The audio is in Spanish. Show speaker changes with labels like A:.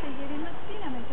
A: se lleven